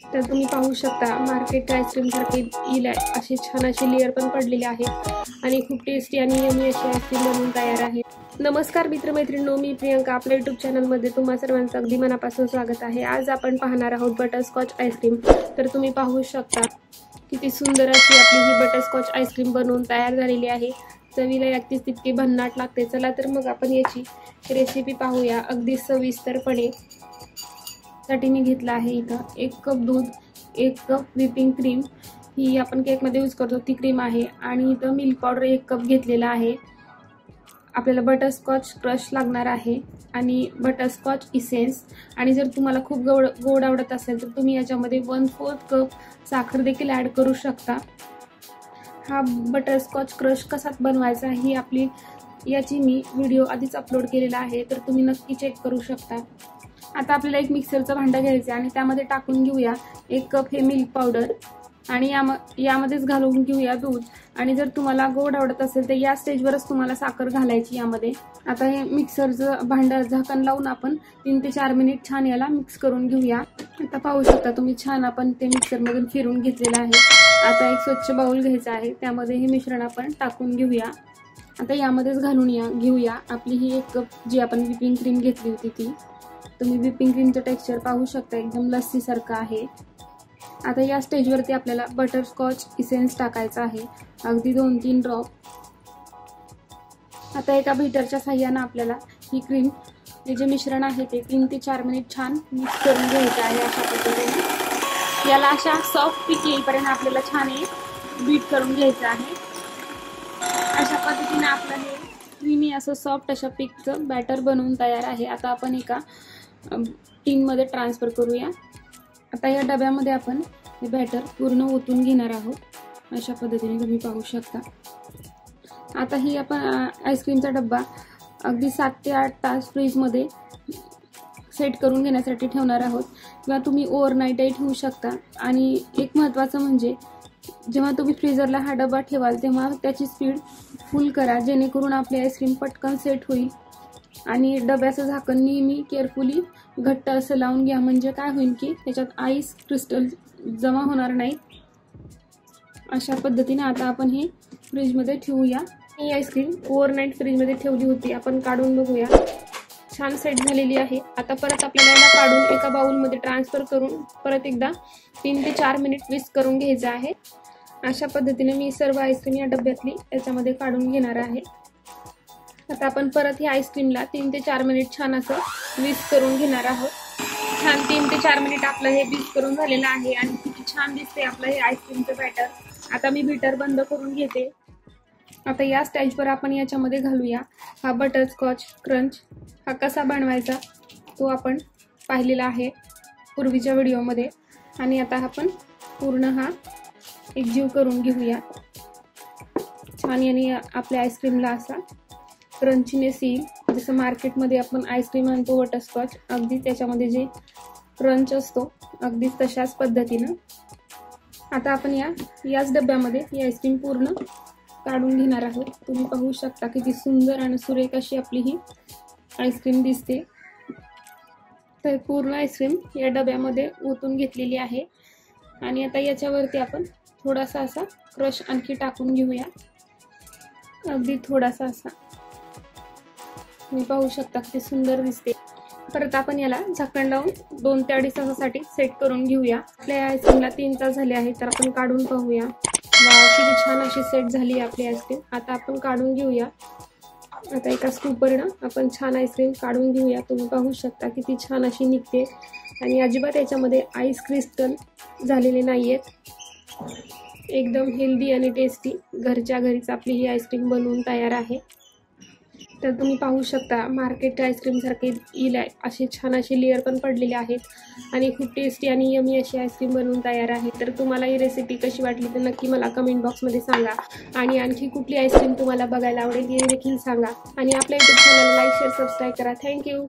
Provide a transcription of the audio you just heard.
तर तुम्ही पाहू शकता मार्केट आईस्क्रीम सारखे येईल अशी छान अशी लेअर पण पडलेली आहे. आणि खूप टेस्टी आणि यमी अशी आईस्क्रीम बनवून तयार आहे. नमस्कार मित्रमैत्रिणींनो मी प्रियंका. आपल्या युट्यूब चॅनलमध्ये तुम्हा सर्वांचं अगदी मनापासून स्वागत आहे. आज आपण पाहणार आहोत बटरस्कॉच आईस्क्रीम तर तुम्ही पाहू शकता किती सुंदर अशी आपली ही बटरस्कॉच आईस्क्रीम बनवून तयार झालेली आहे. चवीला लागतेच तितकी भन्नाट लागते. चला तर मग आपण याची रेसिपी पाहूया अगदी सविस्तरपणे. साठी मी घेतला आहे इथं. एक कप दूध एक कप व्हिपिंग क्रीम ही आपण केकमध्ये यूज करतो. ती क्रीम आहे. आणि इथं मिल्क पावडर एक कप घेतलेला आहे. आपल्याला बटरस्कॉच क्रश लागणार आहे. आणि बटरस्कॉच इसेन्स आणि जर तुम्हाला खूप गोड गोड आवडत असेल तर तुम्ही याच्यामध्ये वन फोर्थ कप साखर देखील ॲड करू शकता. हा बटरस्कॉच क्रश कसा बनवायचा ही आपली याची मी व्हिडिओ आधीच अपलोड केलेला आहे. तर तुम्ही नक्की चेक करू शकता. आता आपल्याला एक मिक्सरचं भांडं घ्यायचं आहे आणि त्यामध्ये टाकून घेऊया एक कप हे मिल्क पावडर आणि याम यामध्येच घालून घेऊया दूध. आणि जर तुम्हाला गोड आवडत असेल तर या स्टेजवरच तुम्हाला साखर घालायची यामध्ये. आता हे मिक्सरचं भांडं झाकण लावून आपण तीन ते चार मिनिट छान याला मिक्स करून घेऊया. आता पाहू शकता तुम्ही छान आपण ते मिक्सरमधून फिरून घेतलेलं आहे. आता एक स्वच्छ बाऊल घ्यायचा आहे. त्यामध्ये हे मिश्रण आपण टाकून घेऊया. आता यामध्येच घालून या घेऊया. आपली ही एक कप जी आपण विपिंग क्रीम घेतली होती ती. तुम्ही व्हिपिंग क्रीमचं टेक्स्चर पाहू शकता एकदम लस्सीसारखं आहे. आता या स्टेजवरती आपल्याला बटरस्कॉच इसेन्स टाकायचा आहे. अगदी दोन तीन ड्रॉप. आता एका बीटरच्या साह्यानं आपल्याला ही क्रीम हे जे मिश्रण आहे ते तीन ते चार मिनिट छान मिक्स करून घ्यायचं आहे अशा पद्धतीने. याला अशा सॉफ्ट पीक येईपर्यंत आपल्याला छान हे बीट करून घ्यायचं आहे. अशा पद्धतीने आपलं हे क्रीमी असं सॉफ्ट अशा पीकचं बॅटर बनवून तयार आहे. आता आपण एका टीनमध्ये ट्रान्सफर करूया. आता या डब्यामध्ये आपण हे बॅटर पूर्ण ओतून घेणार आहोत. अशा पद्धतीने तुम्ही पाहू शकता. आता ही आपण आईस्क्रीमचा डब्बा अगदी सात ते आठ तास फ्रीजमध्ये सेट करून घेण्यासाठी ठेवणार आहोत. किंवा तुम्ही ओव्हरनाईटही ठेवू शकता. आणि एक महत्त्वाचं म्हणजे जेव्हा तुम्ही फ्रीजरला हा डबा ठेवाल तेव्हा त्याची स्पीड फुल करा. जेणेकरून आपली आईस्क्रीम पटकन सेट होईल. आणि डब्याचं झाकण नेहमी केअरफुली घट्ट असं लावून घ्या. म्हणजे काय होईल की त्याच्यात आईस क्रिस्टल जमा होणार नाही. अशा पद्धतीने आता आपण हे फ्रीजमध्ये ठेवूया. ही आईस्क्रीम ओव्हरनाईट फ्रीजमध्ये ठेवली होती. आपण काढून बघूया. छान सेट झालेली आहे. आता परत आपल्याला याला काढून एका बाउलमध्ये ट्रान्सफर करून परत एकदा तीन ते चार मिनिट विस्क करून घ्यायचं आहे. अशा पद्धतीने मी सर्व आईस्क्रीम या डब्यातली याच्यामध्ये काढून घेणार आहे. आता आपण परत ही आईस्क्रीमला तीन ते चार मिनिट छान असं विस्क करून घेणार आहोत. छान तीन ते चार मिनिट आपलं हे विस्क करून झालेलं आहे आणि किती छान दिसते आपलं हे आईस्क्रीमचं बॅटर आता मी बीटर बंद करून घेते. आता या स्टेजवर आपण याच्यामध्ये घालूया हा बटरस्कॉच क्रंच हा कसा बनवायचा तो आपण पाहिलेला आहे पूर्वीच्या व्हिडिओमध्ये. आणि आता आपण पूर्ण हा एकजीव करून घेऊया. छान याने आपल्या आईस्क्रीमला असा क्रंचीनेस येईल. जसं मार्केटमध्ये आपण आईस्क्रीम आणतो बटरस्कॉच अगदी त्याच्यामध्ये जे क्रंच असतो अगदी तशाच पद्धतीनं. आता आपण या याच डब्यामध्ये ही आईस्क्रीम पूर्ण काढून घेणार आहोत. तुम्ही पाहू शकता किती सुंदर आणि सुरेख अशी आपली ही आईस्क्रीम दिसते. तर पूर्ण आईस्क्रीम या डब्यामध्ये ओतून घेतलेली आहे. आणि आता याच्यावरती आपण थोडासा असा क्रश आणखी टाकून घेऊया. अगदी थोडासा असा. तुम्ही पाहू शकता किती सुंदर दिसते. परत आपण याला झाकण लावून दोन ते अडीच तासासाठी सेट करून घेऊया. आपल्या आईस्क्रीमला तीन तास झाले आहेत तर आपण काढून पाहूया. किती छान अशी सेट झाली आपली आईस्क्रीम आता आपण काढून घेऊया. आता एका स्कूपवरनं आपण छान आईस्क्रीम काढून घेऊया. तुम्ही पाहू शकता किती छान अशी निघते. आणि अजिबात याच्यामध्ये आईस क्रिस्टल झालेले नाही आहेत एकदम हेल्दी आणि टेस्टी घरच्या घरीच आपली ही आईस्क्रीम बनवून तयार आहे. तर तुम्ही पाहू शकता मार्केटच्या आईस्क्रीमसारखे येईल असे छान असे लेअर पण पडलेले आहेत. आणि खूप टेस्टी आणि यमी अशी आईस्क्रीम बनवून तयार आहे. तर तुम्हाला ही रेसिपी कशी वाटली तर नक्की मला कमेंट बॉक्समध्ये सांगा. आणि आणखी कुठली आईस्क्रीम तुम्हाला बघायला आवडेल हे देखील सांगा. आणि आपल्या YouTube channel like share subscribe करा. Thank you